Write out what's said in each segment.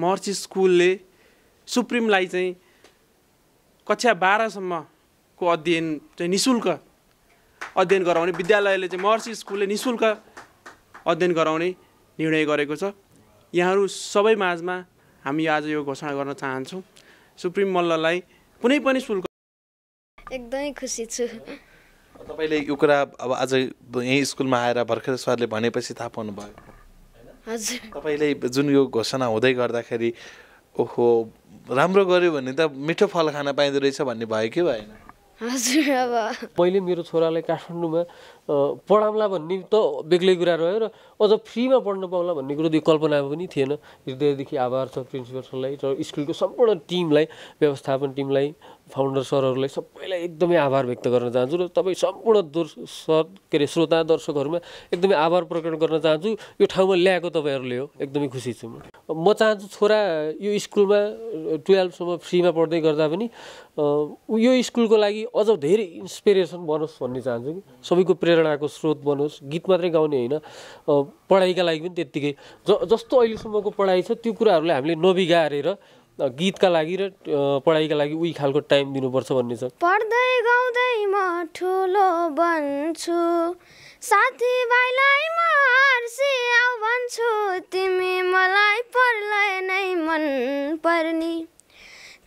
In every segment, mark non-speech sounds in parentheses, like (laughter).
महर्षि स्कुलले सुप्रिमलाई चाहिँ कक्षा बाह्रसम्मको अध्ययन चाहिँ नि शुल्क अध्ययन गराउने विद्यालयले चाहिँ महर्षि स्कुलले नि शुल्क अध्ययन गराउने निर्णय गरेको छ। यहाँहरू सबै माझमा हामी आज यो घोषणा गर्न चाहन्छौँ। सुप्रिम मल्ललाई कुनै पनि शुल्क एकदमै खुसी छु। तपाईँले यो कुरा अब आज यहीँ स्कुलमा आएर भर्खर सरले भनेपछि थाहा पाउनुभयो। हजुर। तपाईँले जुन यो घोषणा हुँदै गर्दाखेरि ओहो राम्रो गऱ्यो भने त मिठो फल खान पाइँदो रहेछ भन्ने भयो कि भएन? हजुर अब मैले मेरो छोरालाई काठमाडौँमा पढाउँला भन्ने त बेग्लै कुरा रह्यो र अझ फ्रीमा पढ्न पाउला भन्ने कुरो त्यो कल्पना पनि थिएन। हृदयदेखि आभार छ प्रिन्सिपल सरलाई र स्कुलको सम्पूर्ण टिमलाई व्यवस्थापन टिमलाई फाउन्डर सरहरूलाई सबैलाई एकदमै आभार व्यक्त गर्न चाहन्छु र तपाईँ सम्पूर्ण दर्शक के अरे श्रोता दर्शकहरूमा एकदमै आभार प्रकट गर्न चाहन्छु। यो ठाउँमा ल्याएको तपाईँहरूले हो एकदमै खुसी छु म। म चाहन्छु छोरा यो स्कुलमा टुवेल्भसम्म फ्रीमा पढ्दै गर्दा पनि यो स्कुलको लागि अझ धेरै इन्सपिरेसन बनोस् भन्ने चाहन्छु कि। सबैको प्रेरणाको स्रोत बनोस्। गीत मात्रै गाउने होइन। पढाइका लागि पनि त्यत्तिकै। ज जस्तो अहिलेसम्मको पढाइ छ त्यो कुराहरूलाई हामीले नबिगारेर गीतका लागि र पढाइका लागि उही खालको टाइम दिनुपर्छ भन्ने छ। पढ्दै गाउँदै म ठुलो बन्छु। साथीभाइलाई म भन्छु। तिमी मलाई पर्लै नै मन पर्ने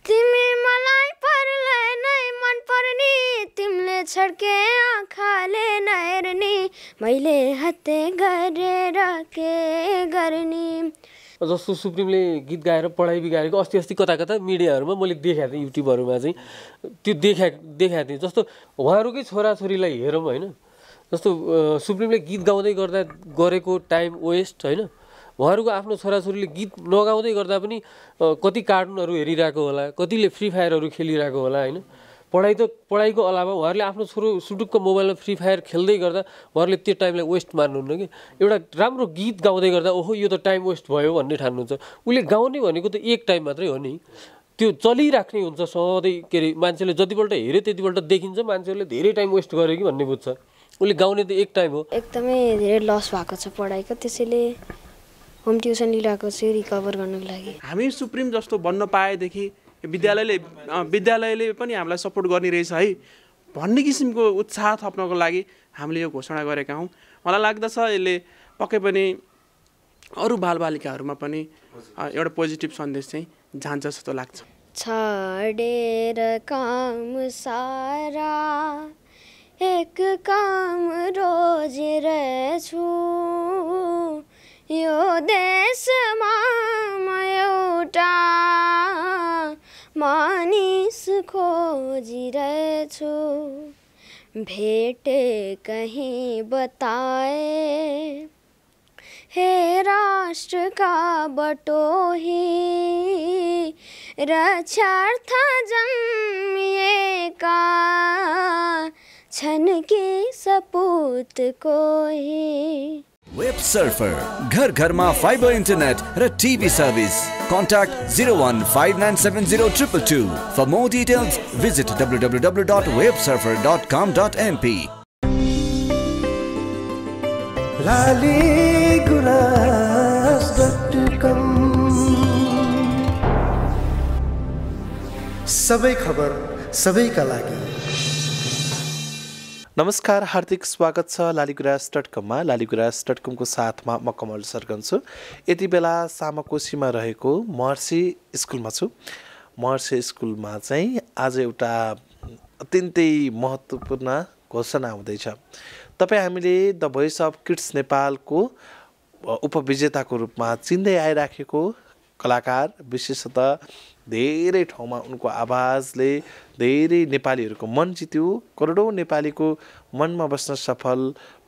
तिमी मलाई पर्लै नै मन पर्ने। तिमीले छड्के आँखाले नहेर्ने। मैले हत्ते गरेर के गर्ने? जस्तो सुप्रिमले गीत गाएर पढाइ बिगारेको अस्ति अस्ति कता कता मिडियाहरूमा मैले देखाएको थिएँ युट्युबहरूमा चाहिँ। त्यो देखा देखाएको थिएँ। जस्तो उहाँहरूकै छोराछोरीलाई हेरौँ होइन? जस्तो सुप्रिमले गीत गाउँदै गर्दा गरेको टाइम वेस्ट होइन? उहाँहरूको आफ्नो छोराछोरीले गीत नगाउँदै गर्दा पनि कति कार्टुनहरू हेरिरहेको होला कतिले फ्री फायरहरू खेलिरहेको होला होइन? पढाइ त पढाइको अलावा उहाँहरूले आफ्नो छोरो सुटुक्क मोबाइलमा फ्री फायर खेल्दै गर्दा उहाँहरूले त्यो टाइमलाई वेस्ट मान्नुहुन्न कि? एउटा राम्रो गीत गाउँदै गर्दा ओहो यो त टाइम वेस्ट भयो भन्ने ठान्नुहुन्छ। उसले गाउने भनेको त एक टाइम मात्रै हो नि। त्यो चलिराख्ने हुन्छ सधैँ के अरे मान्छेले जतिपल्ट हेऱ्यो त्यतिपल्ट देखिन्छ मान्छेहरूले धेरै टाइम वेस्ट गर्यो कि भन्ने बुझ्छ। उसले गाउने त एक टाइम हो। एकदमै धेरै लस भएको छ पढाइको त्यसैले होम ट्युसन लिइरहेको छु रिकभर गर्नको लागि। हामी सुप्रिम जस्तो बन्न पाएदेखि विद्यालयले विद्यालयले पनि हामीलाई सपोर्ट गर्ने रहेछ है। भन्ने किसिमको उत्साह थप्नको लागि हामीले यो घोषणा गरेका हौँ। मलाई लाग्दछ यसले पक्कै पनि अरू बालबालिकाहरूमा पनि एउटा पोजिटिभ सन्देश चाहिँ जान्छ जस्तो लाग्छ। छडेर काम सारा एक काम रोजेर छु। यो देशमा म एउटा मानिस खोजिरहेछु। भेटे कहीँ बताए। हे राष्ट्र का बटोही। रक्षार्थ जन्मिएका छन् कि सपूत कोही। वेब सर्फर घर घरमा फाइबर इन्टरनेट र TV service contact zero one five nine seven zero triple two for more details visit W W W dot web surfer dot com dot NP Lali Gurans dot कम। सबै खबर सबैका लागि नमस्कार हार्दिक स्वागत छ लालीगुराँस डट कममा लालीगुराँस डट कमको साथमा म कमल सरगन छु यति बेला सामाकोसीमा रहेको महर्षि स्कुलमा छु। महर्षि स्कुलमा चाहिँ आज एउटा अत्यन्तै महत्त्वपूर्ण घोषणा हुँदैछ। तपाईँ हामीले द भोइस अफ किड्स नेपालको उपविजेताको रूपमा चिन्दै आइराखेको कलाकार विशेषतः धेरै ठाउँमा उनको आवाजले धेरै नेपालीहरूको मन जित्यो। करोडौँ नेपालीको मनमा बस्न सफल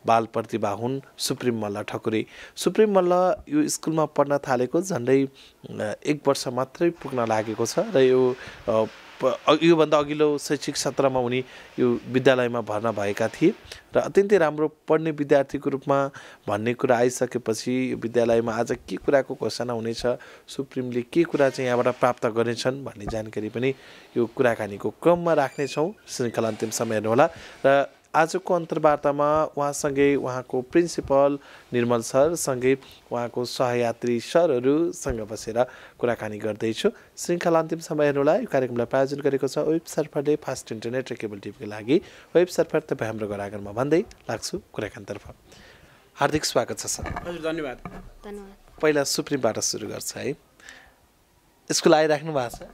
बाल प्रतिभा हुन् सुप्रिम मल्ल ठकुरी। सुप्रिम मल्ल यो स्कुलमा पढ्न थालेको झन्डै एक वर्ष मात्रै पुग्न लागेको छ र यो योभन्दा अघिल्लो शैक्षिक सत्रमा उनी यो विद्यालयमा भर्ना भएका थिए र अत्यन्तै राम्रो पढ्ने विद्यार्थीको रूपमा भन्ने कुरा आइसकेपछि यो विद्यालयमा आज के कुराको घोषणा हुनेछ सुप्रिमले के कुरा चाहिँ यहाँबाट प्राप्त गर्नेछन् भन्ने जानकारी पनि यो कुराकानीको क्रममा राख्नेछौँ। श्रृङ्खला अन्तिम समय हेर्नुहोला र आजको अन्तर्वार्तामा उहाँसँगै उहाँको प्रिन्सिपल निर्मल सर सँगै उहाँको सहयात्री सरहरूसँग बसेर कुराकानी गर्दैछु। श्रृङ्खला अन्तिम समय हेर्नुलाई यो कार्यक्रमलाई प्रायोजन गरेको छ वेब सर्फरले फास्ट इन्टरनेट र केबल टिभीको लागि। वेब सर्फर तपाईँ हाम्रो घर आँगनमा भन्दै लाग्छु कुराकानीतर्फ। हार्दिक स्वागत छ सर। हजुर धन्यवाद। धन्यवाद। पहिला सुप्रिमबाट सुरु गर्छ है। स्कुल आइराख्नु भएको छ?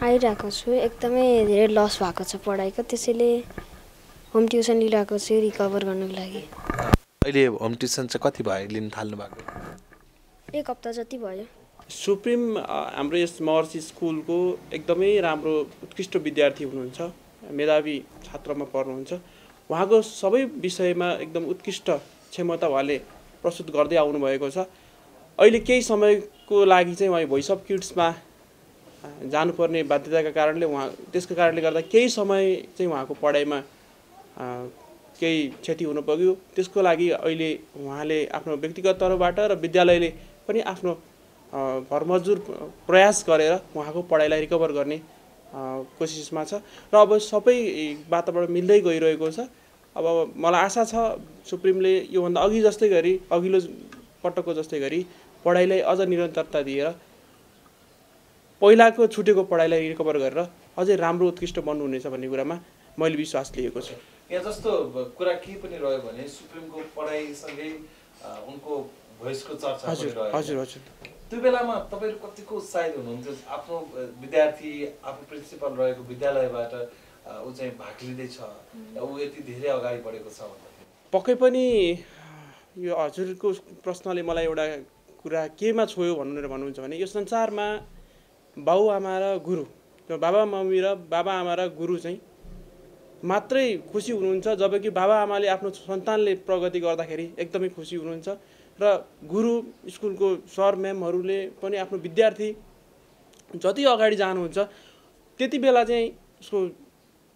आइरहेको छु। एकदमै धेरै लस भएको छ पढाइको। त्यसैले होम ट्युसन लिइरहेको छु रिकभर गर्नुको लागि। अहिले होम ट्युसन चाहिँ कति भयो? लिन थाल्नु भएको? एक हप्ता जति भयो। सुप्रिम हाम्रो यस महर्षि स्कुलको एकदमै राम्रो उत्कृष्ट विद्यार्थी हुनुहुन्छ। मेधावी छात्रमा पर्नुहुन्छ। उहाँको सबै विषयमा एकदम उत्कृष्ट क्षमता उहाँले प्रस्तुत गर्दै आउनुभएको छ। अहिले केही समयको लागि चाहिँ उहाँ भोइस अफ किड्समा जानुपर्ने बाध्यताका कारणले उहाँ त्यसको कारणले गर्दा केही समय चाहिँ उहाँको पढाइमा केही क्षति हुन पुग्यो। त्यसको लागि अहिले उहाँले आफ्नो व्यक्तिगत तर्फबाट र विद्यालयले पनि आफ्नो घरमजुर प्रयास गरेर उहाँको पढाइलाई रिकभर गर्ने कोसिसमा छ। र अब सबै वातावरण मिल्दै गइरहेको छ। अब मलाई आशा छ सुप्रिमले योभन्दा अघि जस्तै गरी अघिल्लो पटकको जस्तै गरी पढाइलाई अझ निरन्तरता दिएर पहिलाको छुटेको पढाइलाई रिकभर गरेर अझै राम्रो उत्कृष्ट बन्नुहुनेछ भन्ने कुरामा मैले विश्वास लिएको छु। यहाँ जस्तो कुरा के पनि रह्यो भने सुप्रिमको पढाइसँगै उनको भोइसको चर्चा हजुर हजुर हजुर। त्यो बेलामा तपाईँहरू कतिको उत्साहित हुनुहुन्थ्यो आफ्नो विद्यार्थी आफू प्रिन्सिपल रहेको विद्यालयबाट ऊ चाहिँ भाग लिँदैछ ऊ यति धेरै अगाडि बढेको छ भन्दाखेरि। पक्कै पनि यो हजुरको प्रश्नले मलाई एउटा कुरा केमा छोयो भनेर भन्नुहुन्छ भने यो संसारमा बाबुआमा र गुरु बाबा मम्मी र बाबा आमा र गुरु चाहिँ मात्रै खुसी हुनुहुन्छ जबकि बाबा आमाले आफ्नो सन्तानले प्रगति गर्दाखेरि एकदमै खुसी हुनुहुन्छ। र गुरु स्कुलको सर म्यामहरूले पनि आफ्नो विद्यार्थी जति अगाडि जानुहुन्छ त्यति बेला चाहिँ उसको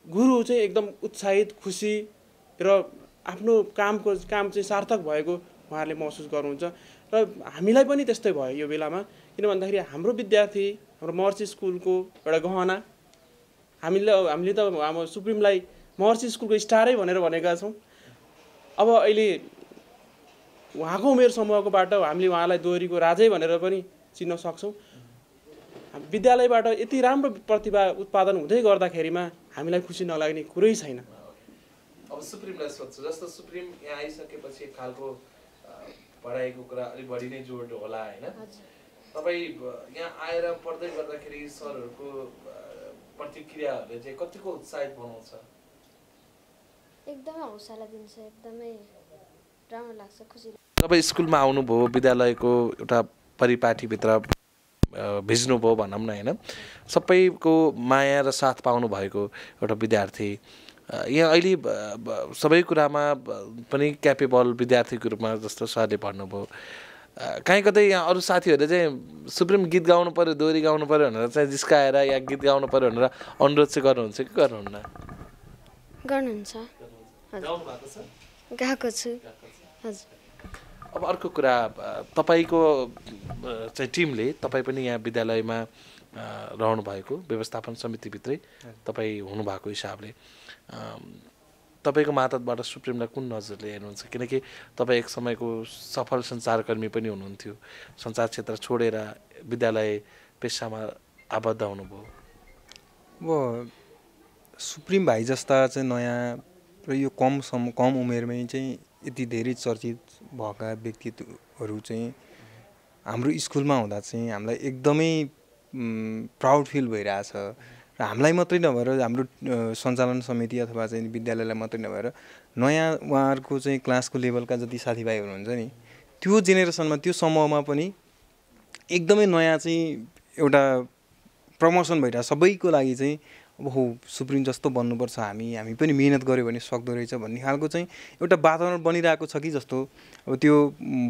गुरु चाहिँ एकदम उत्साहित खुसी र आफ्नो कामको काम चाहिँ सार्थक भएको उहाँहरूले महसुस गर्नुहुन्छ। र हामीलाई पनि त्यस्तै भयो यो बेलामा किन भन्दाखेरि हाम्रो विद्यार्थी हाम्रो महर्षि स्कुलको एउटा गहना हामीले हामीले त हाम्रो सुप्रिमलाई महर्षि स्कुलको स्टारै भनेर भनेका छौँ। अब अहिले उहाँको उमेर समूहकोबाट हामीले उहाँलाई दोहोरीको राजै भनेर पनि चिन्न सक्छौँ। विद्यालयबाट यति राम्रो प्रतिभा उत्पादन हुँदै गर्दाखेरिमा हामीलाई खुसी नलाग्ने कुरै छैन। अब सुप्रिमलाई सोध्छु जस्तो सुप्रिम यहाँ आइसकेपछि एक खालको पढाइको कुरा अलिक बढी नै जोड होला होइन? तपाईँ यहाँ आएर पढ्दै गर्दाखेरि सरहरूको प्रतिक्रियाहरूले चाहिँ कतिको उत्साहित बनाउँछ एकदमै हौसला दिन्छ एकदमै राम्रो लाग्छ खुसी जब स्कुलमा आउनुभयो विद्यालयको एउटा परिपाटीभित्र भिज्नुभयो भनौँ न होइन? सबैको माया र साथ पाउनु भएको एउटा विद्यार्थी। यहाँ अहिले सबै कुरामा पनि क्यापेबल विद्यार्थीको रूपमा जस्तो सरले भन्नुभयो। काहीँ कतै यहाँ अरू साथीहरूले चाहिँ सुप्रिम गीत गाउनु पऱ्यो दोहोरी गाउनु पऱ्यो भनेर चाहिँ जिस्काएर या गीत गाउनु पऱ्यो भनेर अनुरोध चाहिँ गर्नुहुन्छ कि गर्नुहुन्न? गर्नुहुन्छ। गएको छु। हजुर। अब अर्को कुरा तपाईँको चाहिँ टिमले तपाईँ पनि यहाँ विद्यालयमा रहनु भएको व्यवस्थापन समितिभित्रै तपाईँ हुनुभएको हिसाबले। तपाईँको मातहतबाट सुप्रिमलाई कुन नजरले हेर्नुहुन्छ? किनकि तपाईँ एक समयको सफल सञ्चारकर्मी पनि हुनुहुन्थ्यो। सञ्चार क्षेत्र छोडेर विद्यालय पेसामा आबद्ध हुनुभयो। अब सुप्रिम भाइ जस्ता चाहिँ नयाँ र यो कम सम कम उमेरमै चाहिँ यति धेरै चर्चित भएका व्यक्तित्वहरू चाहिँ हाम्रो स्कुलमा हुँदा चाहिँ हामीलाई एकदमै प्राउड फिल भइरहेछ। र हामीलाई मात्रै नभएर हाम्रो सञ्चालन समिति अथवा चाहिँ विद्यालयलाई मात्रै नभएर नयाँ उहाँहरूको चाहिँ क्लासको लेभलका जति साथीभाइहरू हुन्छ नि त्यो जेनेरेसनमा त्यो समूहमा पनि एकदमै नयाँ चाहिँ एउटा प्रमोसन भइरहेको सबैको लागि चाहिँ अब हो सुप्रिम जस्तो बन्नुपर्छ हामी हामी पनि मिहिनेत गऱ्यो भने सक्दो रहेछ भन्ने खालको चाहिँ एउटा वातावरण बनिरहेको छ कि जस्तो। अब त्यो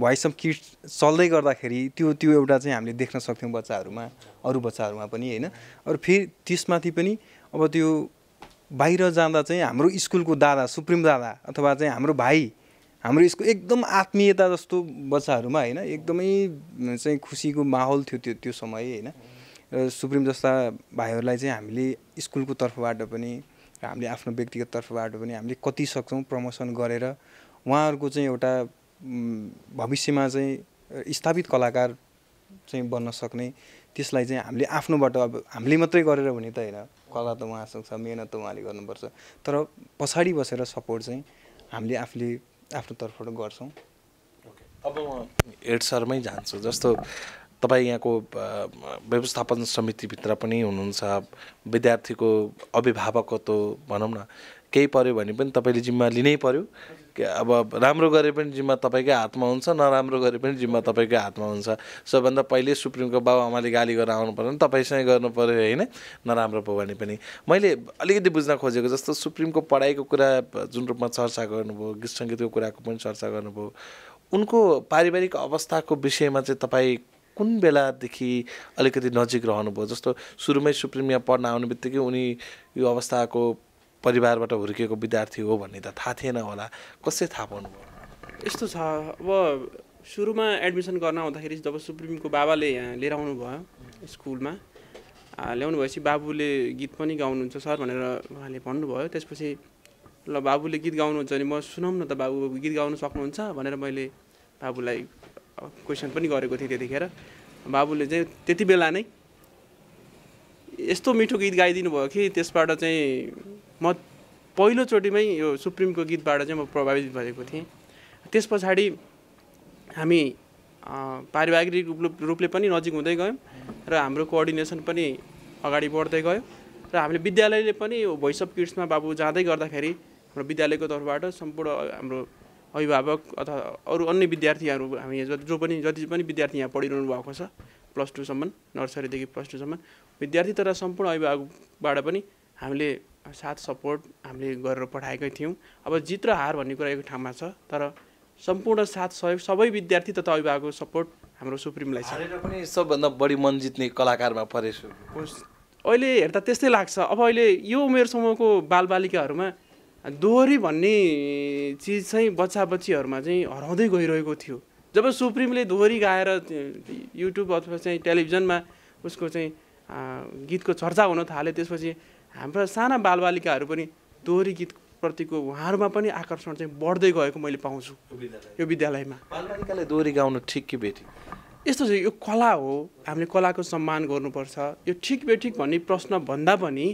भोइस अफ किड्स चल्दै गर्दाखेरि त्यो त्यो एउटा चाहिँ हामीले देख्न सक्थ्यौँ बच्चाहरूमा अरू बच्चाहरूमा पनि होइन? अरू फेरि त्यसमाथि पनि अब त्यो बाहिर जाँदा चाहिँ हाम्रो स्कुलको दादा सुप्रिम दादा अथवा चाहिँ हाम्रो भाइ हाम्रो यसको एकदम आत्मीयता जस्तो बच्चाहरूमा होइन? एकदमै चाहिँ खुसीको माहौल थियो त्यो त्यो समय होइन? सुप्रिम जस्ता भाइहरूलाई चाहिँ हामीले स्कुलको तर्फबाट पनि र हामीले आफ्नो व्यक्तिगत तर्फबाट पनि हामीले कति सक्छौँ प्रमोसन गरेर उहाँहरूको चाहिँ एउटा भविष्यमा चाहिँ स्थापित कलाकार चाहिँ बन्न सक्ने त्यसलाई चाहिँ हामीले आफ्नोबाट अब हामीले मात्रै गरेर हुने त होइन कला त उहाँसँग छ मिहिनेत त उहाँले गर्नुपर्छ। तर पछाडि बसेर सपोर्ट चाहिँ हामीले आफूले आफ्नो तर्फबाट गर्छौँ। अब म हेड सरमै जान्छु। जस्तो तपाईँ यहाँको व्यवस्थापन समितिभित्र पनि हुनुहुन्छ विद्यार्थीको अभिभावकत्व भनौँ न केही पऱ्यो भने पनि तपाईँले जिम्मा लिनै पऱ्यो अब राम्रो गरे पनि जिम्मा तपाईँकै हातमा हुन्छ नराम्रो गरे पनि जिम्मा तपाईँकै हातमा हुन्छ। सबभन्दा पहिले सुप्रिमको बाबु आमाले गाली गरेर आउनु पऱ्यो भने तपाईँसँगै गर्नु पऱ्यो होइन नराम्रो पो भने पनि। मैले अलिकति बुझ्न खोजेको जस्तो सुप्रिमको पढाइको कुरा जुन रूपमा चर्चा गर्नुभयो गीत सङ्गीतको कुराको पनि चर्चा गर्नुभयो उनको पारिवारिक अवस्थाको विषयमा चाहिँ तपाईँ कुन बेलादेखि अलिकति नजिक रहनुभयो? जस्तो सुरुमै सुप्रिम यहाँ पढ्न आउने बित्तिकै उनी यो अवस्थाको परिवारबाट हुर्किएको विद्यार्थी हो भन्ने त थाहा थिएन होला। कसरी थाहा पाउनुभयो? यस्तो छ। अब सुरुमा एडमिसन गर्न आउँदाखेरि जब सुप्रिमको बाबाले यहाँ लिएर आउनुभयो स्कुलमा ल्याउनु भएपछि बाबुले गीत पनि गाउनुहुन्छ सर भनेर उहाँले भन्नुभयो। त्यसपछि ल बाबुले गीत गाउनुहुन्छ भने म सुनाउँ न त बाबु गीत गाउनु सक्नुहुन्छ भनेर मैले बाबुलाई क्वेसन पनि गरेको थिएँ त्यतिखेर। बाबुले चाहिँ त्यति बेला नै यस्तो मिठो गीत गाइदिनु भयो कि त्यसबाट चाहिँ म पहिलोचोटिमै यो सुप्रिमको गीतबाट चाहिँ म प्रभावित भएको थिएँ। त्यस पछाडि हामी पारिवारिक रूप- रूपले पनि नजिक हुँदै गयौँ र हाम्रो कोअर्डिनेसन पनि अगाडि बढ्दै गयो र हामीले विद्यालयले पनि यो भोइस अफ किड्समा बाबु जाँदै गर्दाखेरि हाम्रो विद्यालयको तर्फबाट सम्पूर्ण हाम्रो अभिभावक अथवा अरू अन्य विद्यार्थीहरू हामी ज- जो पनि जति पनि विद्यार्थी यहाँ पढिरहनु भएको छ प्लस टूसम्म नर्सरीदेखि प्लस टूसम्म विद्यार्थी तर सम्पूर्ण अभिभावकबाट पनि हामीले साथ सपोर्ट हामीले गरेर पठाएकै थियौँ। अब जित र हार भन्ने कुरा एक ठाउँमा छ तर सम्पूर्ण साथ सहयोग सबै विद्यार्थी तथा अभिभावकको सपोर्ट हाम्रो सुप्रिमलाई छ। पनि सबभन्दा बढी मन जित्ने कलाकारमा परेछु। अहिले हेर्दा त्यस्तै लाग्छ। अब अहिले यो उमेर समूहको बालबालिकाहरूमा दोहोरी भन्ने चिज चाहिँ बच्चा बच्चीहरूमा चाहिँ हराउँदै गइरहेको थियो। जब सुप्रिमले दोहोरी गाएर युट्युब अथवा चाहिँ टेलिभिजनमा उसको चाहिँ गीतको चर्चा हुन थाल्यो त्यसपछि हाम्रा साना बालबालिकाहरू पनि दोहोरी गीतप्रतिको उहाँहरूमा पनि आकर्षण चाहिँ बढ्दै गएको मैले पाउँछु यो विद्यालयमा। बालबालिकाले दोहोरी गाउनु ठिक कि बेठी यस्तो छ यो कला हो हामीले कलाको सम्मान गर्नुपर्छ। यो ठिक बेठिक भन्ने प्रश्न भन्दा पनि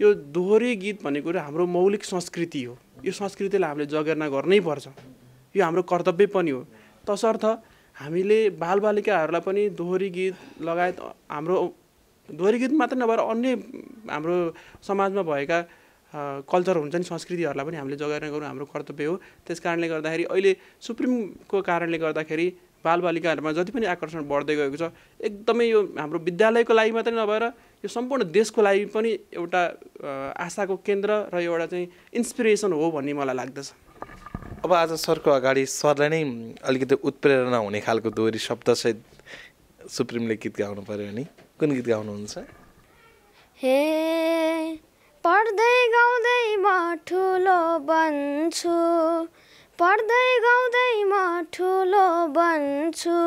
यो दोहोरी गीत भन्ने कुरो हाम्रो मौलिक संस्कृति हो। यो संस्कृतिलाई हामीले जगेर्ना गर्नै पर्छ। यो हाम्रो कर्तव्य पनि हो। तसर्थ हामीले बालबालिकाहरूलाई पनि दोहोरी गीत लगायत हाम्रो दोहोरी गीत मात्र नभएर अन्य हाम्रो समाजमा भएका कल्चर हुन्छ नि संस्कृतिहरूलाई पनि हामीले जगाएर गर्नु हाम्रो कर्तव्य हो। त्यस कारणले गर्दाखेरि अहिले सुप्रिमको कारणले गर्दाखेरि बालबालिकाहरूमा जति पनि आकर्षण बढ्दै गएको छ एकदमै यो हाम्रो विद्यालयको लागि मात्रै नभएर यो सम्पूर्ण देशको लागि पनि एउटा आशाको केन्द्र र एउटा चाहिँ इन्सपिरेसन हो भन्ने मलाई लाग्दछ। अब आज सरको अगाडि सरलाई नै अलिकति उत्प्रेरणा हुने खालको दोहोरी शब्दसहित सुप्रिमले गीत गाउनु पऱ्यो भने कुन गीत गाउनुहुन्छ? हे पढ्दै गाउँदै म ठुलो बन्छु पढ्दै गाउँदै म ठुलो बन्छु।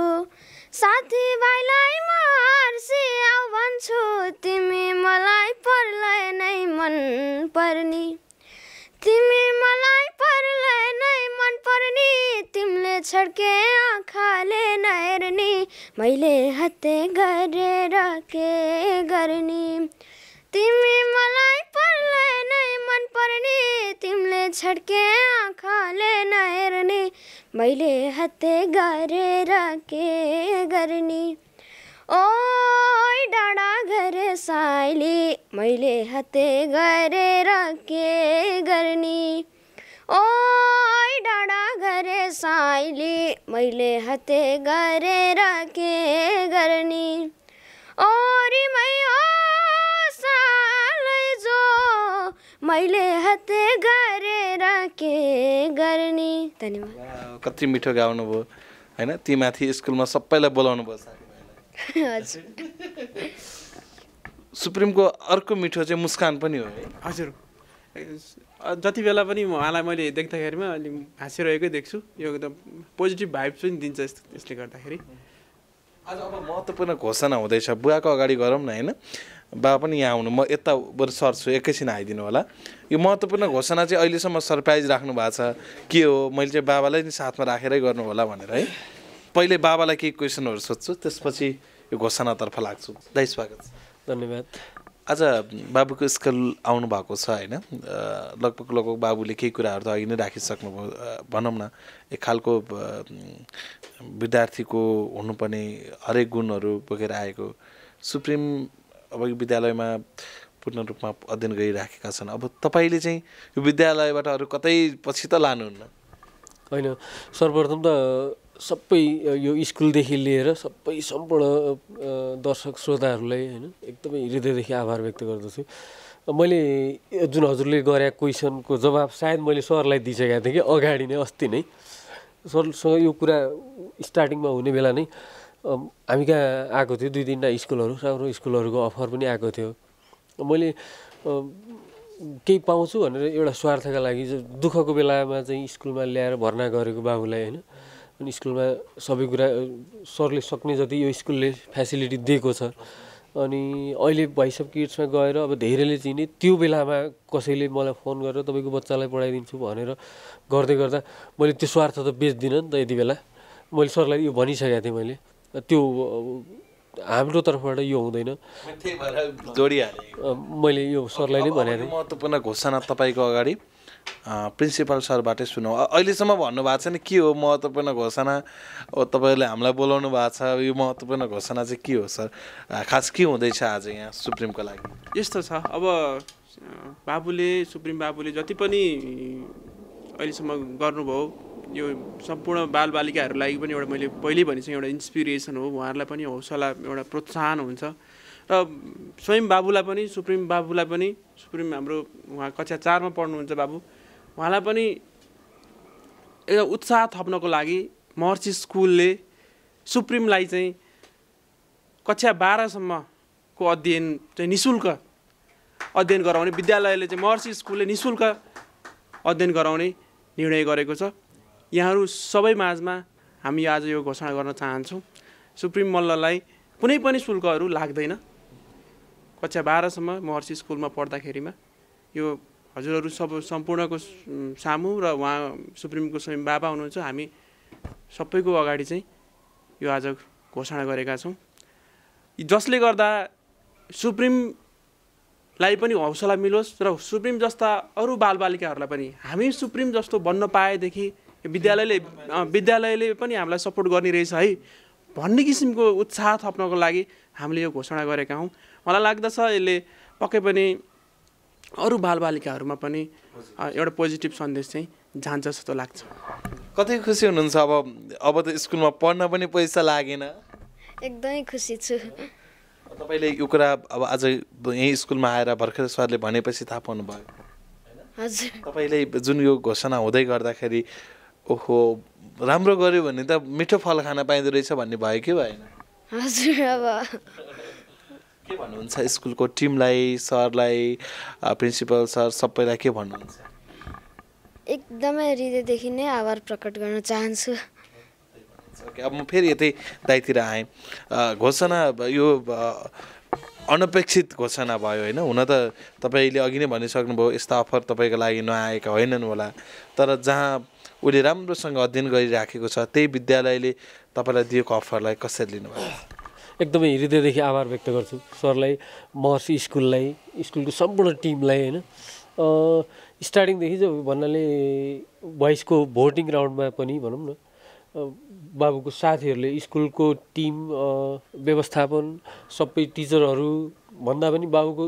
साथीभाइलाई म भन्छु तिमी मलाई पर्लै नै मन पर्ने। तिमी मलाई पर्लै नै मन पर्ने तिमीले छड्के आँखाले नहेर्ने मैले हत्ते गरेर के गर्ने? तिमी मलाई पर्ने तिमीले छड्के आँखाले नहेर्ने मैले हत्ते गरेर के गर्ने ओइ डाँडा घरे साइली मैले हत्ते गरेर के गर्ने ओइ डाँडा घरे साइली मैले हत्ते गरेर के गर्ने मैले हत्ते गरेर के गर्ने। धन्यवाद। कति मिठो गाउनुभयो होइन ती माथि स्कुलमा सबैलाई बोलाउनु भयो (laughs) सुप्रिमको अर्को मिठो चाहिँ मुस्कान पनि हो है। हजुर। जति बेला पनि म उहाँलाई मैले देख्दाखेरिमा अलि हाँसिरहेकै देख्छु। यो एकदम पोजिटिभ भाइब पनि दिन्छ यस- यसले गर्दाखेरि। आज अब महत्त्वपूर्ण घोषणा हुँदैछ। बुवाको अगाडि गरौँ न होइन? बाबा पनि यहाँ आउनु। म यता बरु सर्छु एकैछिन आइदिनु होला। यो महत्त्वपूर्ण घोषणा चाहिँ अहिलेसम्म सरप्राइज राख्नु भएको छ। के हो? मैले चाहिँ बाबालाई नि साथमा राखेरै गर्नु होला भनेर है। पहिले बाबालाई केही क्वेसनहरू सोध्छु त्यसपछि यो घोषणातर्फ लाग्छु। दाइ स्वागत। धन्यवाद। आज बाबुको स्कुल आउनु भएको छ होइन? लगभग लगभग बाबुले केही कुराहरू त अघि नै राखिसक्नुभयो भनौँ न एक खालको विद्यार्थीको हुनुपर्ने हरेक गुणहरू बोकेर आएको। सुप्रिम अब यो विद्यालयमा पूर्ण रूपमा अध्ययन गरिराखेका छन्। अब तपाईँले चाहिँ यो विद्यालयबाट अरू कतै पछि त लानुहुन्न? होइन सर्वप्रथम त सबै यो स्कुलदेखि लिएर सबै सम्पूर्ण दर्शक श्रोताहरूलाई होइन एकदमै हृदयदेखि आभार व्यक्त गर्दछु। मैले जुन हजुरले गरेका क्वेसनको जवाब सायद मैले सरलाई दिइसकेको थिएँ कि अगाडि नै अस्ति नै। सरसँग यो कुरा स्टार्टिङमा हुने बेला नै हामी कहाँ आएको थियो? दुई तिनवटा स्कुलहरू राम्रो स्कुलहरूको अफर पनि आएको थियो। मैले केही पाउँछु भनेर एउटा स्वार्थका लागि दुःखको बेलामा चाहिँ स्कुलमा ल्याएर भर्ना गरेको बाबुलाई होइन? अनि स्कुलमा सबै कुरा सरले सक्ने जति यो स्कुलले फेसिलिटी दिएको छ। अनि अहिले भइसप किड्समा गएर अब धेरैले चिने त्यो बेलामा कसैले मलाई फोन गरेर तपाईँको बच्चालाई पढाइदिन्छु भनेर गर्दै गर्दा मैले त्यो स्वार्थ त बेच्दिनँ नि त यति बेला। मैले सरलाई यो भनिसकेको थिएँ मैले। त्यो हाम्रो तर्फबाट यो हुँदैन। त्यही भएर जोडिहालेँ अ, मैले यो सरलाई नै भनेको महत्त्वपूर्ण घोषणा तपाईँको अगाडि अ, प्रिन्सिपल सरबाटै सुनौँ। अहिलेसम्म भन्नुभएको छैन के हो महत्त्वपूर्ण घोषणा? तपाईँहरूले हामीलाई बोलाउनु भएको छ यो महत्त्वपूर्ण घोषणा चाहिँ के हो सर? खास के हुँदैछ आज यहाँ सुप्रिमको लागि? यस्तो छ अब बाबुले सुप्रिम बाबुले जति पनि अहिलेसम्म गर्नुभयो यो सम्पूर्ण बालबालिकाहरूको लागि पनि एउटा मैले पहिल्यै भनिसकेँ एउटा इन्सपिरेसन हो उहाँहरूलाई पनि हौसला एउटा प्रोत्साहन हुन्छ। र स्वयं बाबुलाई पनि सुप्रिम बाबुलाई पनि सुप्रिम हाम्रो उहाँ कक्षा चारमा पढ्नुहुन्छ बाबु उहाँलाई पनि एउटा उत्साह थप्नको लागि महर्षि स्कुलले सुप्रिमलाई चाहिँ कक्षा बाह्रसम्मको अध्ययन चाहिँ नि शुल्क अध्ययन गराउने विद्यालयले चाहिँ महर्षि स्कुलले नि शुल्क अध्ययन गराउने निर्णय गरेको छ। यहाँहरू सबै माझमा हामी आज यो घोषणा गर्न चाहन्छौँ। सुप्रिम मल्ललाई कुनै पनि शुल्कहरू लाग्दैन। कक्षा बाह्रसम्म महर्षि स्कुलमा पढ्दाखेरिमा यो हजुरहरू सब सम्पूर्णको सामु र उहाँ सुप्रिमको स्वयं बाबा हुनुहुन्छ। हामी सबैको अगाडि चाहिँ यो आज घोषणा गरेका छौँ। जसले गर्दा सुप्रिमलाई पनि हौसला मिलोस् र सुप्रिम जस्ता अरू बालबालिकाहरूलाई पनि हामी सुप्रिम जस्तो बन्न पाएदेखि विद्यालयले विद्यालयले पनि हामीलाई सपोर्ट गर्ने रहेछ है। भन्ने किसिमको उत्साह थप्नको लागि हामीले यो घोषणा गरेका हौँ। मलाई लाग्दछ यसले पक्कै पनि अरू बालबालिकाहरूमा पनि एउटा पोजिटिभ सन्देश चाहिँ जान्छ जस्तो लाग्छ। कति खुसी हुनुहुन्छ अब अब त स्कुलमा पढ्न पनि पैसा लागेन। एकदमै खुसी छु। तपाईँले यो कुरा अब आज यहीँ स्कुलमा आएर भर्खर सरले भनेपछि थाहा पाउनुभयो। हजुर। तपाईँले जुन यो घोषणा हुँदै गर्दाखेरि ओहो राम्रो गऱ्यो भने त मिठो फल खान पाइँदो रहेछ भन्ने भयो कि भएन? हजुर अब। के भन्नुहुन्छ स्कुलको टिमलाई सरलाई प्रिन्सिपल सर सबैलाई के भन्नुहुन्छ? एकदमै हृदयदेखि नै आभार प्रकट गर्न चाहन्छु। ओके, अब म फेरि यतै दाइतिर आएँ। घोषणा यो अनपेक्षित घोषणा भयो होइन? हुन त तपाईँले अघि नै भनिसक्नुभयो यस्ता अफर तपाईँको लागि नआएका होइनन् होला। तर जहाँ उसले राम्रोसँग अध्ययन गरिराखेको छ त्यही विद्यालयले तपाईँलाई दिएको अफरलाई कसरी लिनुभयो? एकदमै हृदयदेखि आभार व्यक्त गर्छु। सरलाई महर्षि स्कुललाई स्कुलको सम्पूर्ण टिमलाई होइन? स्टार्टिङदेखि भन्नाले भोइसको भोटिङ राउन्डमा पनि भनौँ न बाबुको साथीहरूले स्कुलको टिम व्यवस्थापन सबै टिचरहरू भन्दा पनि बाबुको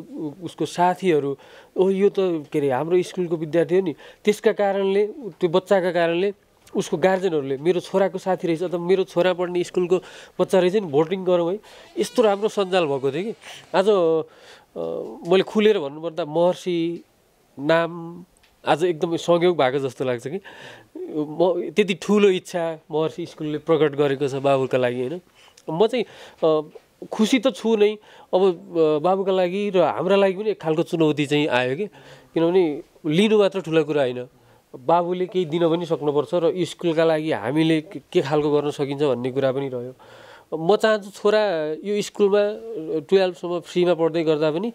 उसको साथीहरू ओ यो त के अरे हाम्रो स्कुलको विद्यार्थी हो नि। त्यसका कारणले त्यो बच्चाका कारणले उसको गार्जेनहरूले मेरो छोराको साथी रहेछ अथवा मेरो छोरा पढ्ने स्कुलको बच्चा रहेछ नि भोटिङ गरौँ है। यस्तो राम्रो सञ्जाल भएको थियो कि। आज मैले खुलेर भन्नुपर्दा महर्षि नाम आज एकदमै संयोग भएको जस्तो लाग्छ कि? म त्यति ठुलो इच्छा महर्षि स्कुलले प्रकट गरेको छ बाबुका लागि होइन? म चाहिँ खुसी त छु नै। अब बाबुका लागि र हाम्रा लागि पनि एक खालको चुनौती चाहिँ आयो कि? किनभने लिनु मात्र ठुलो कुरा होइन। बाबुले केही दिन पनि सक्नुपर्छ र स्कुलका लागि हामीले के खालको गर्न सकिन्छ भन्ने कुरा पनि रह्यो। म चाहन्छु छोरा यो स्कुलमा टुवेल्भसम्म फ्रीमा पढ्दै गर्दा पनि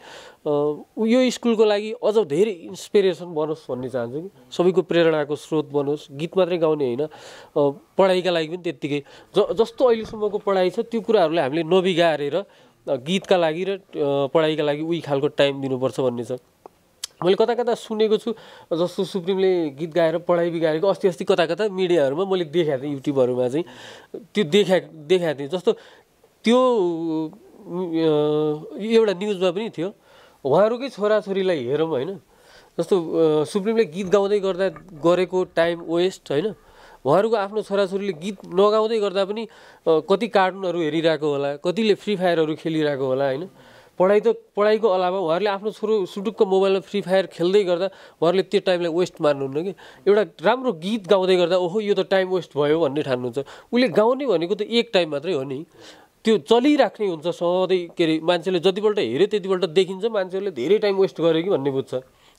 यो स्कुलको लागि अझ धेरै इन्सपिरेसन बनोस् भन्ने चाहन्छु कि। सबैको प्रेरणाको स्रोत बनोस्। गीत मात्रै गाउने होइन। पढाइका लागि पनि त्यत्तिकै। ज जस्तो अहिलेसम्मको पढाइ छ त्यो कुराहरूलाई हामीले नबिगारेर गीतका लागि र पढाइका लागि उही खालको टाइम दिनुपर्छ भन्ने छ। मैले कता कता सुनेको छु जस्तो सुप्रिमले गीत गाएर पढाइ बिगारेको अस्ति अस्ति कता कता मिडियाहरूमा मैले देखाएको थिएँ युट्युबहरूमा चाहिँ। त्यो देखा देखाएको थिएँ जस्तो त्यो एउटा न्युजमा पनि थियो उहाँहरूकै छोराछोरीलाई हेरौँ होइन। जस्तो सुप्रिमले गीत गाउँदै गर्दा गरेको टाइम वेस्ट होइन। उहाँहरूको आफ्नो छोराछोरीले गीत नगाउँदै गर्दा पनि कति कार्टुनहरू हेरिरहेको होला कतिले फ्री फायरहरू खेलिरहेको होला होइन। पढाइ त पढाइको अलावा उहाँहरूले आफ्नो छोरो सुटुक्क मोबाइलमा फ्री फायर खेल्दै गर्दा उहाँहरूले त्यो टाइमलाई वेस्ट मान्नुहुन्न कि? एउटा राम्रो गीत गाउँदै गर्दा ओहो यो त टाइम वेस्ट भयो भन्ने ठान्नुहुन्छ। उसले गाउने भनेको त एक टाइम मात्रै हो नि। त्यो चलिराख्ने हुन्छ सधैँ के अरे मान्छेले जतिपल्ट हेऱ्यो त्यतिपल्ट देखिन्छ मान्छेहरूले धेरै टाइम वेस्ट गर्यो कि भन्ने बुझ्छ।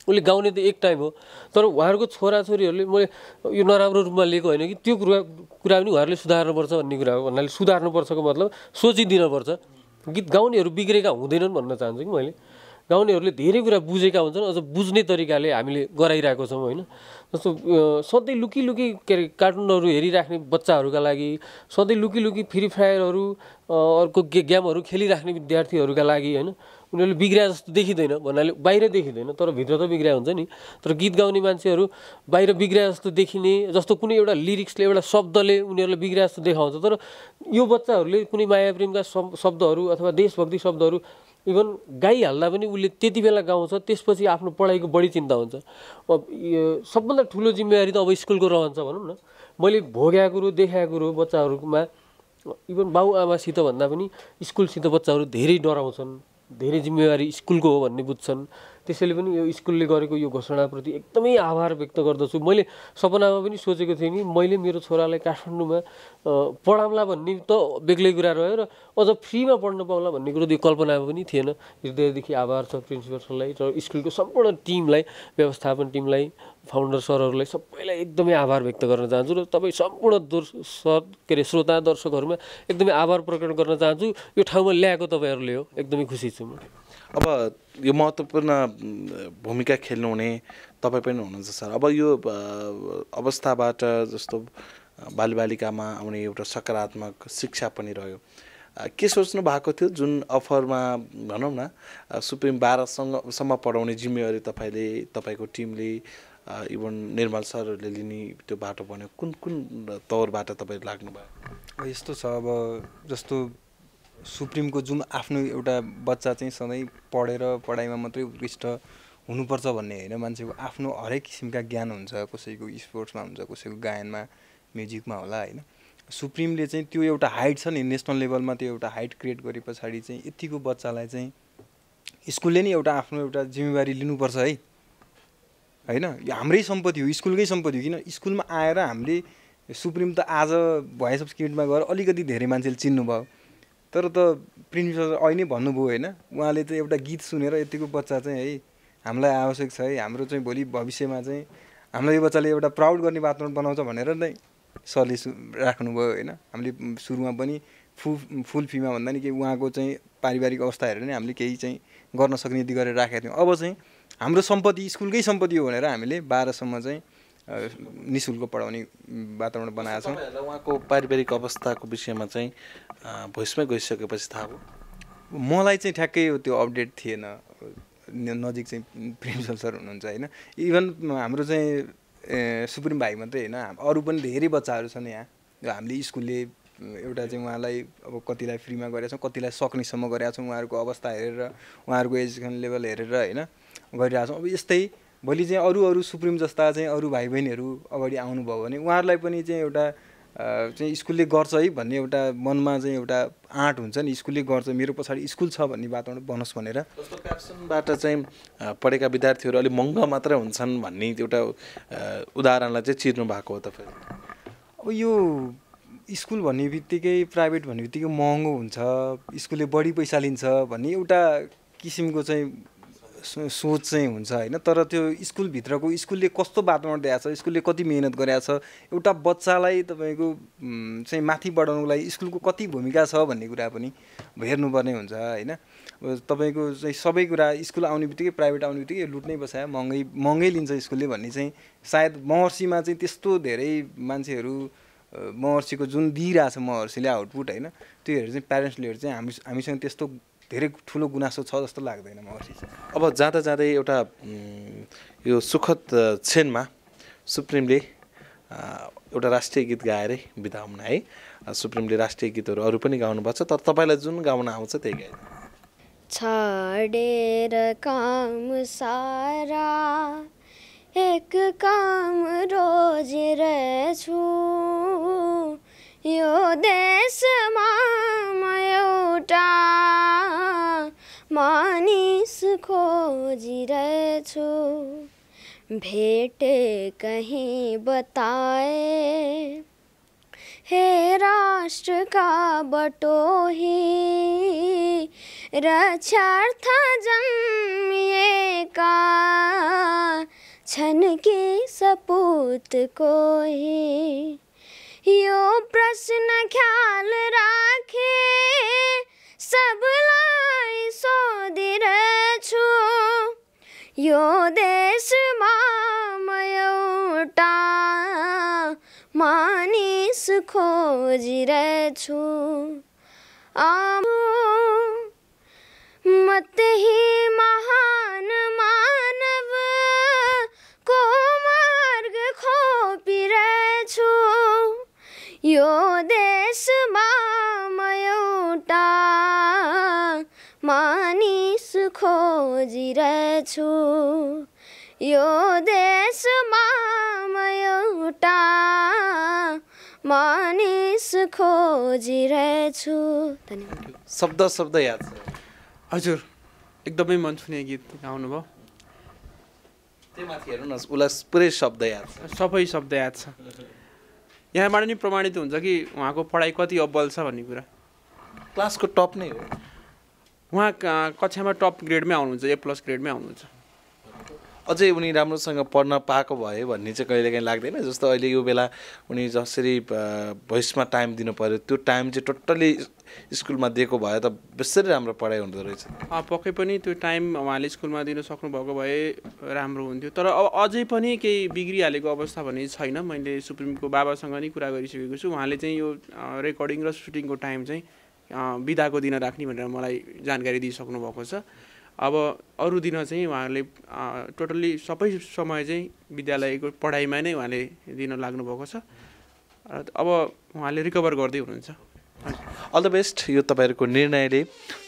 उसले गाउने त एक टाइम हो। तर उहाँहरूको छोराछोरीहरूले मैले यो नराम्रो रूपमा लिएको होइन कि त्यो कुरा कुरा पनि उहाँहरूले सुधार्नुपर्छ भन्ने कुरा हो। भन्नाले सुधार्नुपर्छको मतलब सोचिदिनुपर्छ। गीत गाउनेहरू बिग्रेका हुँदैनन् भन्न चाहन्छु कि मैले। गाउनेहरूले धेरै कुरा बुझेका हुन्छन् अझ बुझ्ने तरिकाले हामीले गराइरहेको छौँ होइन? जस्तो सधैँ लुकी लुकी के अरे कार्टुनहरू हेरिराख्ने बच्चाहरूका लागि सधैँ लुकी लुकी फ्री फायरहरू अर्को गे गेमहरू खेलिराख्ने विद्यार्थीहरूका लागि होइन? उनीहरूले बिग्रिया जस्तो देखिँदैन भन्नाले बाहिर देखिँदैन तर भित्र त बिग्रिया हुन्छ नि। तर गीत गाउने मान्छेहरू बाहिर बिग्रिया जस्तो देखिने जस्तो कुनै एउटा लिरिक्सले एउटा शब्दले उनीहरूलाई बिग्रिया जस्तो देखाउँछ। तर यो बच्चाहरूले कुनै माया प्रेमका शब- शब्दहरू अथवा देशभक्ति शब्दहरू इभन गाइहाल्दा पनि उसले त्यति बेला गाउँछ त्यसपछि आफ्नो पढाइको बढी चिन्ता हुन्छ। अब यो सबभन्दा ठुलो जिम्मेवारी त अब स्कुलको रहन्छ भनौँ न। मैले भोगेको कुरो देखाएको कुरो बच्चाहरूमा इभन बाउआमासित भन्दा पनि स्कुलसित बच्चाहरू धेरै डराउँछन् धेरै जिम्मेवारी स्कुलको हो भन्ने बुझ्छन्। त्यसैले पनि यो स्कुलले गरेको यो घोषणाप्रति एकदमै आभार व्यक्त गर्दछु। मैले सपनामा पनि सोचेको थिएँ कि मैले मेरो छोरालाई काठमाडौँमा पढाउँला भन्ने त बेग्लै कुरा रह्यो र अझ फ्रीमा पढ्न पाउला भन्ने कुरो त्यो कल्पनामा पनि थिएन। हृदयदेखि आभार छ प्रिन्सिपल सरलाई र स्कुलको सम्पूर्ण टिमलाई व्यवस्थापन टिमलाई फाउन्डर सरहरूलाई सबैलाई एकदमै आभार व्यक्त गर्न चाहन्छु र तपाईँ सम्पूर्ण दर्शक के अरे श्रोता दर्शकहरूमा एकदमै आभार प्रकट गर्न चाहन्छु। यो ठाउँमा ल्याएको तपाईँहरूले हो। एकदमै खुसी छु म। अब यो महत्त्वपूर्ण भूमिका खेल्नुहुने तपाईँ पनि हुनुहुन्छ सर। अब यो अवस्थाबाट जस्तो बालबालिकामा आउने एउटा सकारात्मक शिक्षा पनि रह्यो। के सोच्नु भएको थियो? जुन अफरमा भनौँ न सुप्रिम बाह्रसँग सम्म पढाउने जिम्मेवारी तपाईँले तपाईँको टिमले इभन निर्मल सरहरूले लिने त्यो बाटो बन्यो कुन कुन तौरबाट तपाईँ लाग्नुभयो? यस्तो छ अब जस्तो सुप्रिमको जुन आफ्नो एउटा बच्चा चाहिँ सधैँ पढेर पढाइमा मात्रै उत्कृष्ट हुनुपर्छ भन्ने होइन मान्छेको आफ्नो हरेक किसिमका ज्ञान हुन्छ कसैको स्पोर्ट्समा हुन्छ कसैको गायनमा म्युजिकमा होला होइन। सुप्रिमले चाहिँ त्यो एउटा हाइट छ नि नेसनल लेभलमा त्यो एउटा हाइट क्रिएट गरे पछाडि चाहिँ यतिको बच्चालाई चाहिँ स्कुलले नि एउटा आफ्नो एउटा जिम्मेवारी लिनुपर्छ है। होइन? यो हाम्रै सम्पत्ति हो स्कुलकै सम्पत्ति हो किन? स्कुलमा आएर हामीले सुप्रिम त आज अफ स्किटमा गएर अलिकति धेरै मान्छेले चिन्नुभयो। तर त प्रिन्सिपल अहिले भन्नुभयो होइन उहाँले चाहिँ एउटा गीत सुनेर यतिको बच्चा चाहिँ है हामीलाई आवश्यक छ है हाम्रो चाहिँ भोलि भविष्यमा चाहिँ हामीलाई यो बच्चाले एउटा प्राउड गर्ने वातावरण बनाउँछ भनेर नै सरले राख्नुभयो होइन। हामीले सुरुमा पनि फु फुल फीमा भन्दा नि कि उहाँको चाहिँ पारिवारिक अवस्था हेरेर नै हामीले केही चाहिँ गर्न सक्ने यति गरेर राखेका थियौँ। अब चाहिँ हाम्रो सम्पत्ति स्कुलकै सम्पत्ति हो भनेर हामीले बाह्रसम्म चाहिँ नि शुल्क पढाउने वातावरण बनाएका छौँ। उहाँको पारिवारिक अवस्थाको विषयमा चाहिँ भोइसमै गइसकेपछि थाहा भयो। मलाई चाहिँ ठ्याक्कै त्यो अपडेट थिएन। नजिक चाहिँ प्रिन्सिपल सर हुनुहुन्छ होइन? इभन हाम्रो चाहिँ सुप्रिम भाइ मात्रै होइन। अरू पनि धेरै बच्चाहरू छन् यहाँ। हामीले स्कुलले एउटा चाहिँ उहाँलाई अब कतिलाई फ्रीमा गरेका छौँ कतिलाई सक्नेसम्म गरेका छौँ उहाँहरूको अवस्था हेरेर उहाँहरूको एजुकेसन लेभल हेरेर होइन? गरिरहेको छौँ। अब यस्तै भोलि चाहिँ अरू अरू सुप्रिम जस्ता चाहिँ अरू भाइ बहिनीहरू अगाडि आउनुभयो भने उहाँहरूलाई पनि चाहिँ एउटा चाहिँ स्कुलले गर्छ है भन्ने एउटा मनमा चाहिँ एउटा आँट हुन्छ नि स्कुलले गर्छ मेरो पछाडि स्कुल छ भन्ने वातावरण बनोस् भनेर। जस्तो क्याप्सनबाट चाहिँ पढेका विद्यार्थीहरू अलिक महँगा मात्रै हुन्छन् भन्ने एउटा उदाहरणलाई चाहिँ चिर्नु भएको हो तपाईँले अब यो स्कुल भन्ने बित्तिकै प्राइभेट भन्ने बित्तिकै महँगो हुन्छ स्कुलले बढी पैसा लिन्छ भन्ने एउटा किसिमको चाहिँ सोच चाहिँ हुन्छ होइन तर त्यो स्कुलभित्रको स्कुलले कस्तो वातावरण दिएको छ स्कुलले कति मिहिनेत गरेको छ एउटा बच्चालाई तपाईँको चाहिँ माथि बढाउनुको लागि स्कुलको कति भूमिका छ भन्ने कुरा पनि हेर्नुपर्ने हुन्छ होइन। तपाईँको चाहिँ सबै कुरा स्कुल आउने बित्तिकै प्राइभेट आउने बित्तिकै लुट्नै बसायो महँगै महँगै लिन्छ स्कुलले भन्ने चाहिँ सायद महर्षिमा चाहिँ त्यस्तो धेरै मान्छेहरू महर्षिको जुन दिइरहेछ महर्षिले आउटपुट होइन त्यो हेरेर चाहिँ प्यारेन्ट्सले चाहिँ हामी हामीसँग त्यस्तो धेरै ठुलो गुनासो छ जस्तो लाग्दैन महर्षि चाहिँ। अब जाँदा जाँदै एउटा यो सुखद क्षणमा सुप्रिमले एउटा राष्ट्रिय गीत गाएरै बिदा हुन है। सुप्रिमले राष्ट्रिय गीतहरू अरू पनि गाउनुभएको छ तर तपाईँलाई जुन गाउन आउँछ त्यही गाइदिनु। छाडेर काम सारा एक काम रोजेर छु। यो देशमा म एउटा मानिस खोजिरहेछु। भेटे कहीँ बताए। हे राष्ट्र का बटोही। रक्षार्थ जन्मिएका छन् कि सपूत कोही। यो प्रश्न ख्याल राखे। सबलाई सोधिरहेछु। यो देशमा म एउटा मानिस खोजिरहेछु। म त्यही महान देशमा म एउटा मानिस खोजिरहेछु यो देशमा म एउटा मानिस खोजिरहेछु धन्यवाद। शब्द शब्द याद। छ हजुर एकदमै मन छुने गीत गाउनुभयो। त्यही माथि हेर्नु न उसलाई पुरै शब्द याद छ। सबै शब्द याद छ। यहाँबाट नि प्रमाणित हुन्छ कि उहाँको पढाइ कति अब्बल छ भन्ने कुरा? क्लासको टप नै हो। उहाँ कक्षामा टप ग्रेडमै आउनुहुन्छ ए प्लस ग्रेडमै आउनुहुन्छ। अझै उनी राम्रोसँग पढ्न पाएको भए भन्ने चाहिँ कहिलेकाहीँ लाग्दैन। जस्तो अहिले यो बेला उनी जसरी भोइसमा टाइम दिनु पऱ्यो त्यो टाइम चाहिँ टोटल्ली स्कुलमा दिएको भए त बेसरी राम्रो पढाइ हुँदो रहेछ। पक्कै पनि त्यो टाइम उहाँले स्कुलमा दिनु सक्नुभएको भए राम्रो हुन्थ्यो। तर अब अझै पनि केही बिग्रिहालेको अवस्था भने छैन। मैले सुप्रिमको बाबासँग नि कुरा गरिसकेको छु। उहाँले चाहिँ यो रेकर्डिङ र सुटिङको टाइम चाहिँ बिदाको दिन राख्ने भनेर मलाई जानकारी दिइसक्नु भएको छ। अब अरू दिन चाहिँ उहाँले टोटल्ली सबै समय चाहिँ विद्यालयको पढाइमा नै उहाँले दिन लाग्नुभएको छ। अब उहाँले रिकभर गर्दै हुनुहुन्छ। अल द बेस्ट यो तपाईँहरूको निर्णयले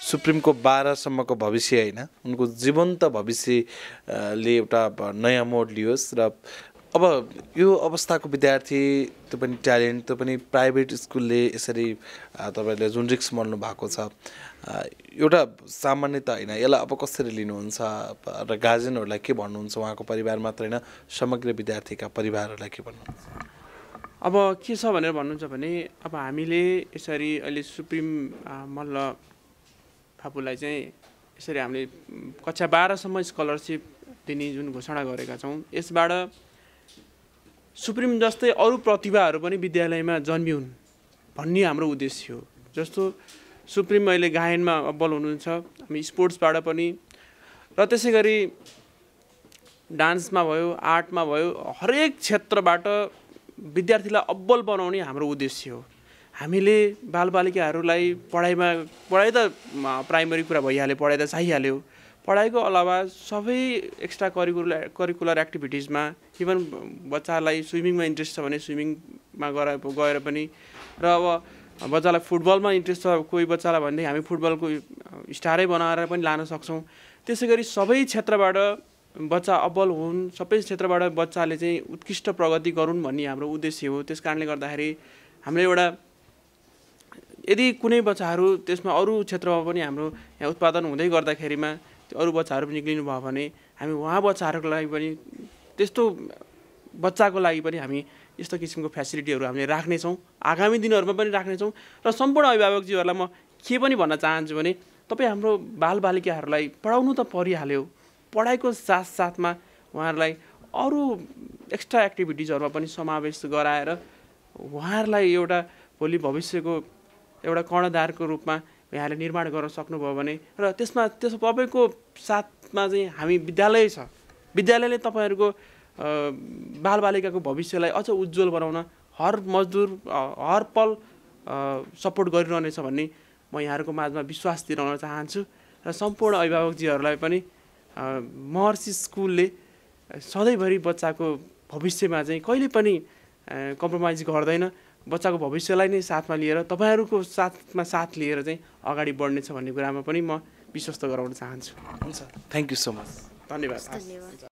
सुप्रिमको बाह्रसम्मको भविष्य होइन उनको जीवन्त भविष्यले एउटा नयाँ मोड लियोस् र अब यो अवस्थाको विद्यार्थी त्यो पनि ट्यालेन्ट त्यो पनि प्राइभेट स्कुलले यसरी तपाईँहरूले जुन रिक्स मल्नु भएको छ एउटा सामान्य त होइन। यसलाई अब कसरी लिनुहुन्छ? र गार्जेनहरूलाई के भन्नुहुन्छ? उहाँको परिवार मात्र होइन समग्र विद्यार्थीका परिवारहरूलाई के भन्नुहुन्छ? अब के छ भनेर भन्नुहुन्छ भने अब हामीले यसरी अहिले सुप्रिम मल्ल फापुलाई चाहिँ यसरी हामीले कक्षा बाह्रसम्म स्कलरसिप दिने जुन घोषणा गरेका छौँ यसबाट सुप्रिम जस्तै अरू प्रतिभाहरू पनि विद्यालयमा जन्मिउन् भन्ने हाम्रो उद्देश्य हो। जस्तो सुप्रिम अहिले गायनमा अब्बल हुनुहुन्छ। हामी स्पोर्ट्सबाट पनि। र त्यसै गरी डान्समा भयो आर्टमा भयो हरेक क्षेत्रबाट विद्यार्थीलाई अब्बल बनाउने हाम्रो उद्देश्य हो। हामीले बालबालिकाहरूलाई पढाइमा पढाइ त प्राइमरी कुरा भइहाल्यो पढाइ त चाहिहाल्यो। पढाइको अलावा सबै एक्स्ट्रा करिकुलर करिकुलर एक्टिभिटिजमा इभन बच्चालाई स्विमिङमा इन्ट्रेस्ट छ भने स्विमिङमा गएर गएर पनि। र अब बच्चालाई फुटबलमा इन्ट्रेस्ट छ कोही बच्चालाई भनेदेखि हामी फुटबलको स्टारै बनाएर पनि लान सक्छौँ। त्यसै गरी सबै क्षेत्रबाट बच्चा अब्बल हुन् सबै क्षेत्रबाट बच्चाले चाहिँ उत्कृष्ट प्रगति गरून् भन्ने हाम्रो उद्देश्य हो। त्यस कारणले गर्दाखेरि हामीले एउटा यदि कुनै बच्चाहरू त्यसमा अरू क्षेत्रमा पनि हाम्रो यहाँ उत्पादन हुँदै गर्दाखेरिमा अरू बच्चाहरू पनि निक्लिनु भयो भने हामी उहाँ बच्चाहरूको लागि पनि त्यस्तो बच्चाको लागि पनि हामी यस्तो किसिमको फेसिलिटीहरू हामीले राख्नेछौँ आगामी दिनहरूमा पनि राख्नेछौँ र सम्पूर्ण अभिभावकजीहरूलाई म के पनि भन्न चाहन्छु भने तपाईँ हाम्रो बालबालिकाहरूलाई पढाउनु त परिहाल्यो पढाइको साथसाथमा उहाँहरूलाई अरू एक्स्ट्रा एक्टिभिटिजहरूमा पनि समावेश गराएर उहाँहरूलाई एउटा भोलि भविष्यको एउटा कर्णधारको रूपमा यहाँले निर्माण गर्न सक्नुभयो भने र त्यसमा त्यस तपाईँको साथमा चाहिँ हामी विद्यालय छ विद्यालयले तपाईँहरूको बालबालिकाको भविष्यलाई अझ उज्जवल बनाउन हर मजदुर हर पल सपोर्ट गरिरहनेछ भन्ने म यहाँहरूको माझमा विश्वास दिलाउन चाहन्छु र सम्पूर्ण अभिभावकजीहरूलाई पनि महर्षि स्कुलले सधैँभरि बच्चाको भविष्यमा चाहिँ कहिले पनि कम्प्रोमाइज गर्दैन बच्चाको भविष्यलाई नै साथमा लिएर तपाईँहरूको साथमा साथ लिएर चाहिँ अगाडि बढ्नेछ भन्ने कुरामा पनि म विश्वस्त गराउन चाहन्छु। हुन्छ। थ्याङ्क यू सो मच धन्यवाद। धन्यवाद।